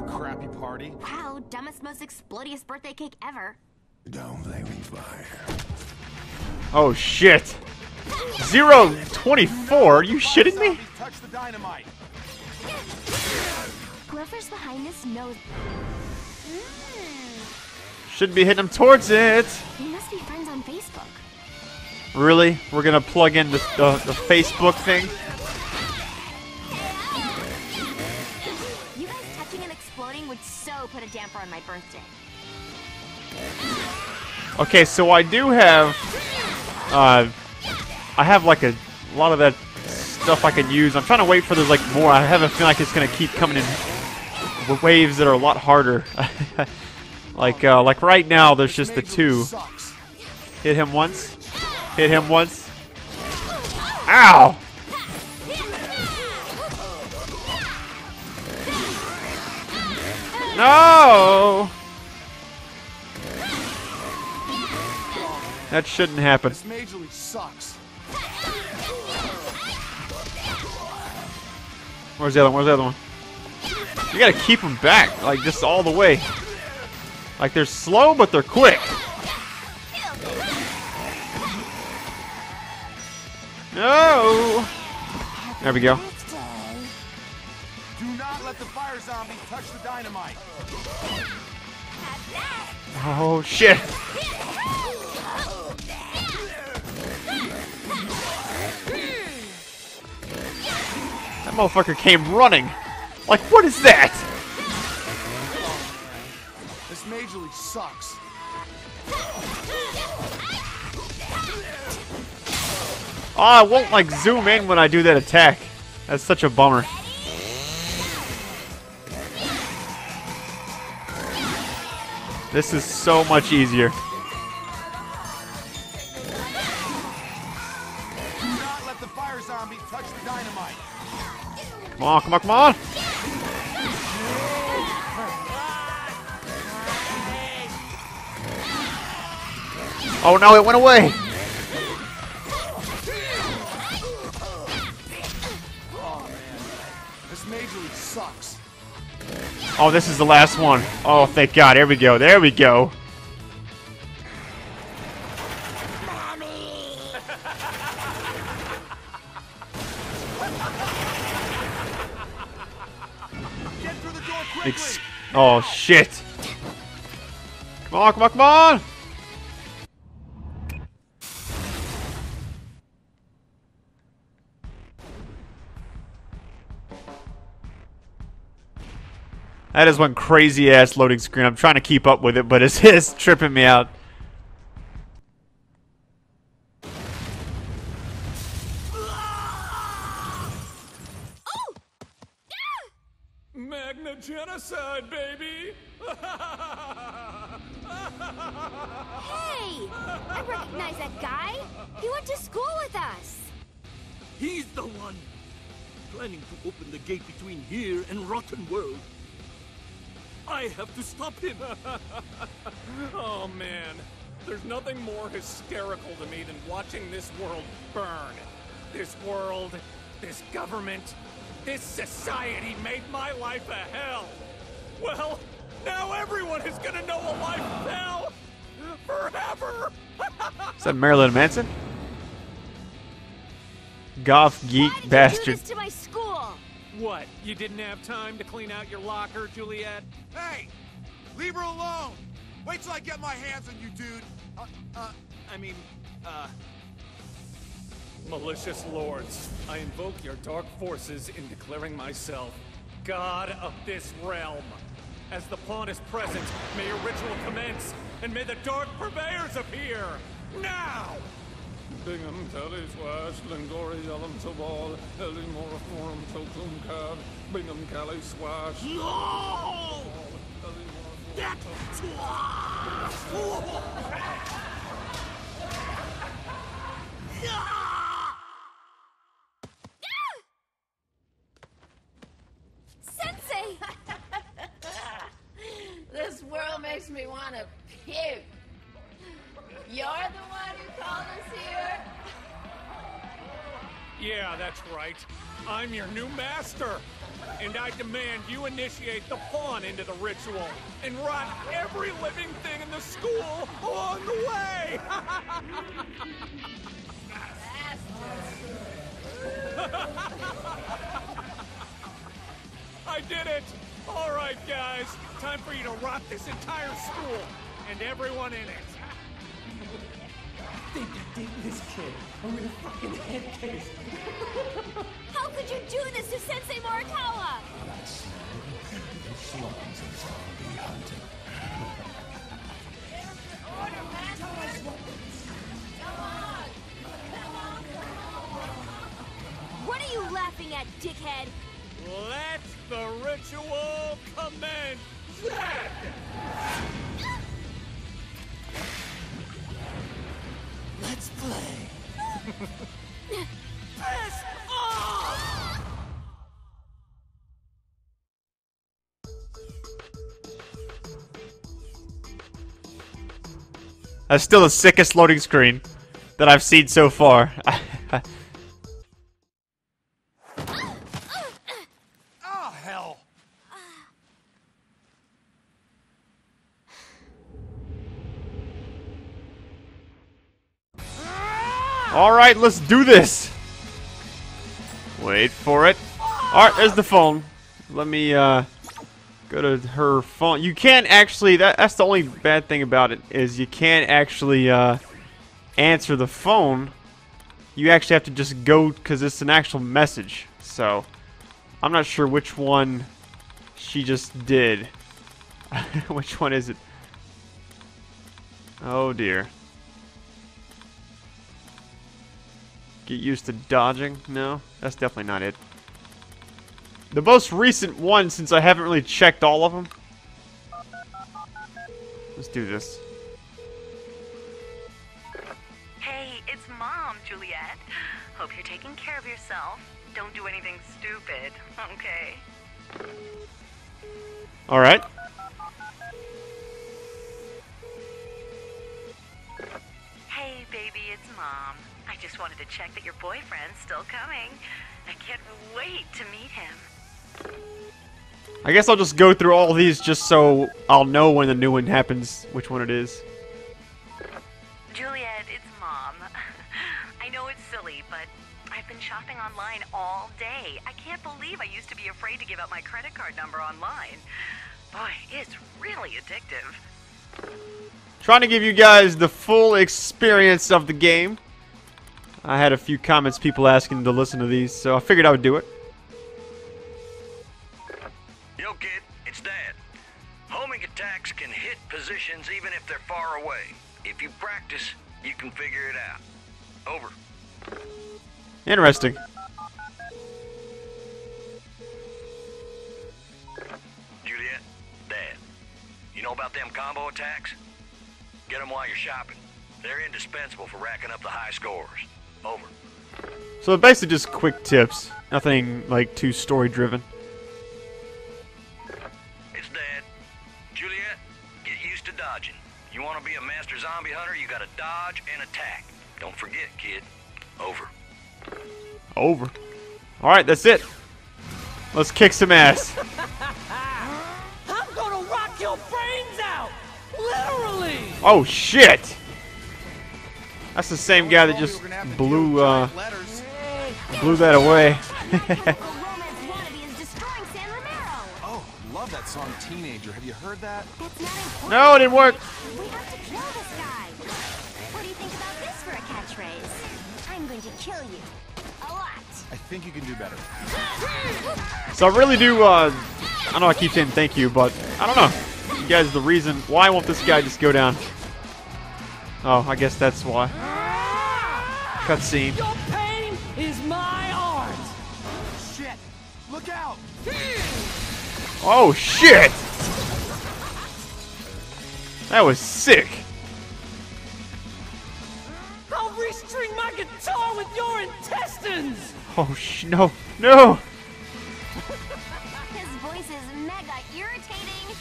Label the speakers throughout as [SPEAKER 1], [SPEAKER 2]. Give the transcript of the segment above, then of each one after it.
[SPEAKER 1] was a crappy party.
[SPEAKER 2] Wow, dumbest, most explodiest birthday cake ever.
[SPEAKER 3] Don't play with fire.
[SPEAKER 4] Oh shit. Zero twenty-four? Are you shitting me?
[SPEAKER 1] Touch the dynamite.
[SPEAKER 2] Whoever's behind this knows. Hmm.
[SPEAKER 4] Should be hitting him towards it.
[SPEAKER 2] We must be friends on Facebook.
[SPEAKER 4] Really? We're gonna plug in the, the, the Facebook thing?
[SPEAKER 2] On my birthday.
[SPEAKER 4] Okay, so I do have, uh, I have like a lot of that stuff I can use. I'm trying to wait for there's like more. I have a feeling like it's gonna keep coming in waves that are a lot harder. like, uh, like right now, there's just the two. Hit him once. Hit him once. Ow! No! That shouldn't happen.
[SPEAKER 1] This majorly sucks.
[SPEAKER 4] Where's the other one? Where's the other one? You gotta keep them back, like just all the way. Like they're slow, but they're quick. No! There we go.
[SPEAKER 1] Let the fire zombie touch the dynamite.
[SPEAKER 4] Oh shit! That motherfucker came running. Like, what is that?
[SPEAKER 1] This major league sucks.
[SPEAKER 4] Oh, I won't like zoom in when I do that attack. That's such a bummer. This is so much easier.
[SPEAKER 1] Do not let the fire zombie touch the dynamite.
[SPEAKER 4] Come on, come on, come on! Oh no, it went away!
[SPEAKER 1] Oh, this majorly sucks.
[SPEAKER 4] Oh, this is the last one. Oh, thank God. There we go. There we go.
[SPEAKER 1] Get through the door.
[SPEAKER 4] Ex- oh, shit. Come on, come on, come on! That is one crazy ass loading screen. I'm trying to keep up with it, but it's, it's tripping me out.
[SPEAKER 5] Magna genocide, baby!
[SPEAKER 2] Hey! I recognize that guy! He went to school with us!
[SPEAKER 6] He's the one planning to open the gate between here and Rotten World. I have to stop him.
[SPEAKER 5] oh man, there's nothing more hysterical to me than watching this world burn. This world, this government, this society made my life a hell. Well, now everyone is gonna know a life of hell forever.
[SPEAKER 4] Is that Marilyn Manson? Goth geek
[SPEAKER 2] Why did you do
[SPEAKER 4] bastard.
[SPEAKER 2] This to my school?
[SPEAKER 5] what? You didn't have time to clean out your locker, Juliet?
[SPEAKER 1] Hey, leave her alone. Wait till I get my hands on you, dude. Uh, uh,
[SPEAKER 5] I mean, uh. Malicious lords, I invoke your dark forces in declaring myself God of this realm. As the pawn is present, may your ritual commence, and may the dark purveyors appear! Now! Bingham, Telly, Swash, Lingori, Ellen, Tobal, Ellie, Forum, Tokum, Cab, Bingham, Kelly, Swash.
[SPEAKER 6] No! That
[SPEAKER 2] Sensei!
[SPEAKER 5] right. I'm your new master. And I demand you initiate the pawn into the ritual and rot every living thing in the school along the way! I did it! All right, guys. Time for you to rot this entire school and everyone in it.
[SPEAKER 7] Kid? I'm gonna fucking head case.
[SPEAKER 2] How could you do this to Sensei Morikawa? What are you laughing at, dickhead?
[SPEAKER 5] Let the ritual commence!
[SPEAKER 4] That's still the sickest loading screen that I've seen so far.
[SPEAKER 1] Oh, hell.
[SPEAKER 4] Alright, let's do this! Wait for it. Alright, there's the phone. Let me, uh, go to her phone. You can't actually, that, that's the only bad thing about it, is you can't actually, uh, answer the phone. You actually have to just go, because it's an actual message. So, I'm not sure which one she just did. which one is it? Oh dear. Get used to dodging? No, that's definitely not it. The most recent one, since I haven't really checked all of them. Let's do this.
[SPEAKER 8] Hey, it's Mom, Juliet. Hope you're taking care of yourself. Don't do anything stupid, okay?
[SPEAKER 4] Alright.
[SPEAKER 8] Hey, baby, it's Mom. I just wanted to check that your boyfriend's still coming. I can't wait to meet him.
[SPEAKER 4] I guess I'll just go through all these just so I'll know when the new one happens, which one it is.
[SPEAKER 8] Juliet, it's Mom. I know it's silly, but I've been shopping online all day. I can't believe I used to be afraid to give out my credit card number online. Boy, it's really addictive.
[SPEAKER 4] Trying to give you guys the full experience of the game. I had a few comments, people asking to listen to these, so I figured I would do it.
[SPEAKER 9] Kid, it's Dad. Homing attacks can hit positions even if they're far away. If you practice, you can figure it out. Over.
[SPEAKER 4] Interesting.
[SPEAKER 9] Juliet, Dad. You know about them combo attacks? Get them while you're shopping. They're indispensable for racking up the high scores. Over.
[SPEAKER 4] So basically just quick tips. Nothing like too story
[SPEAKER 9] dodge and attack. Don't forget, kid. Over.
[SPEAKER 4] Over. Alright, that's it. Let's kick some ass.
[SPEAKER 7] I'm gonna rock your brains out! Literally!
[SPEAKER 4] Oh shit! That's the same guy that just blew uh
[SPEAKER 1] Letters.
[SPEAKER 4] blew that away.
[SPEAKER 2] romance wannabe is destroying San Romero.
[SPEAKER 1] Oh, love that song Teenager. Have you heard that?
[SPEAKER 2] That's not important.
[SPEAKER 4] no, it didn't work.
[SPEAKER 2] Kill you. A lot.
[SPEAKER 1] I think you can do better.
[SPEAKER 4] So I really do uh I know I keep saying thank you, but I don't know. You guys the reason why won't this guy just go down? Oh, I guess that's why. Cutscene.
[SPEAKER 7] Your pain is my art!
[SPEAKER 1] Shit! Look out!
[SPEAKER 4] Oh shit! That was sick.
[SPEAKER 7] Guitar with your intestines!
[SPEAKER 4] Oh sh no no.
[SPEAKER 2] His voice is mega irritating.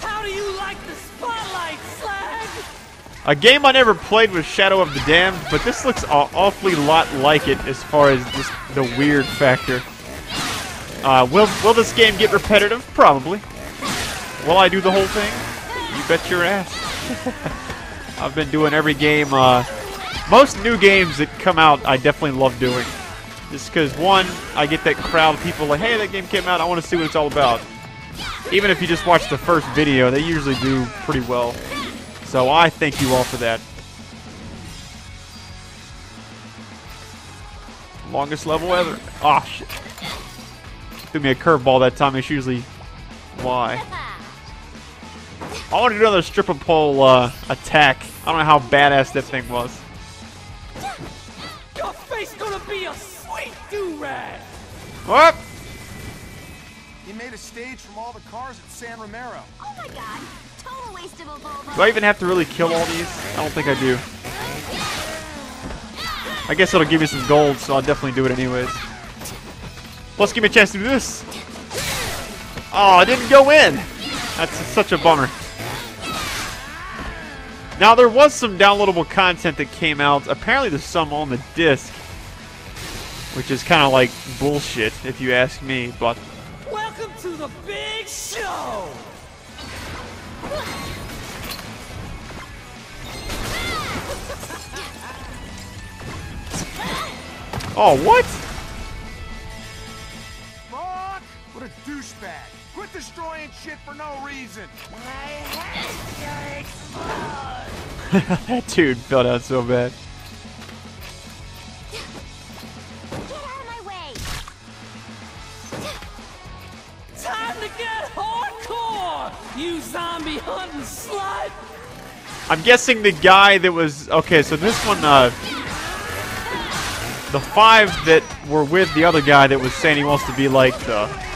[SPEAKER 7] How do you like the spotlight, Slag?
[SPEAKER 4] A game I never played was Shadow of the Damned, but this looks aw- awfully lot like it as far as just the weird factor. Uh, will will this game get repetitive? Probably. Will I do the whole thing? You bet your ass. I've been doing every game. Uh, most new games that come out, I definitely love doing. Just because one, I get that crowd of people like, hey, that game came out. I want to see what it's all about. Even if you just watch the first video, they usually do pretty well. So I thank you all for that. Longest level ever. Ah, shit. Threw me a curveball that time. It's usually why. I want to do another stripper pole uh, attack. I don't know how badass that thing was.
[SPEAKER 7] Your face gonna be a sweet do-rag.
[SPEAKER 4] What?
[SPEAKER 1] He made a stage from all the cars at San Romero.
[SPEAKER 2] Oh my god. Total waste of a Volvo.
[SPEAKER 4] Do I even have to really kill all these? I don't think I do. I guess it'll give me some gold, so I'll definitely do it anyways. Plus, give me a chance to do this. Oh, I didn't go in. That's such a bummer. Now, there was some downloadable content that came out. Apparently, there's some on the disc, which is kind of like bullshit, if you ask me. But
[SPEAKER 7] Welcome to the big show.
[SPEAKER 4] oh, what?
[SPEAKER 1] What a douchebag. Quit destroying shit for no reason.
[SPEAKER 4] that dude fell down so bad.
[SPEAKER 2] Get out of my way.
[SPEAKER 7] Time to get hardcore, you zombie hunting slut.
[SPEAKER 4] I'm guessing the guy that was okay. So this one, uh, the five that were with the other guy that was saying he wants to be like the, the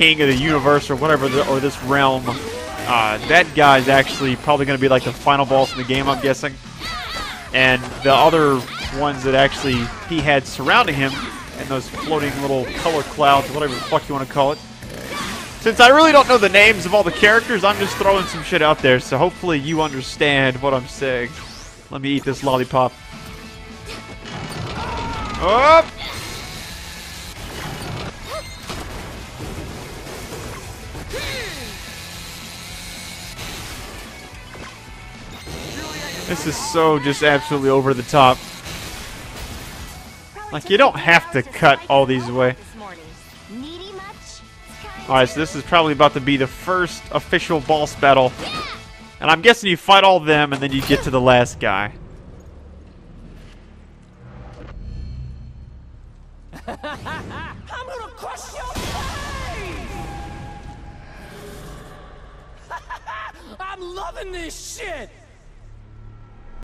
[SPEAKER 4] king of the universe or whatever, the, or this realm. Uh, that guy's actually probably going to be like the final boss in the game. I'm guessing. And the other ones that actually he had surrounding him, and those floating little color clouds, whatever the fuck you want to call it. Since I really don't know the names of all the characters, I'm just throwing some shit out there, so hopefully you understand what I'm saying. Let me eat this lollipop. Up! This is so just absolutely over the top. Like, you don't have to cut all these away. Alright, so this is probably about to be the first official boss battle. And I'm guessing you fight all them and then you get to the last guy.
[SPEAKER 7] I'm loving this shit!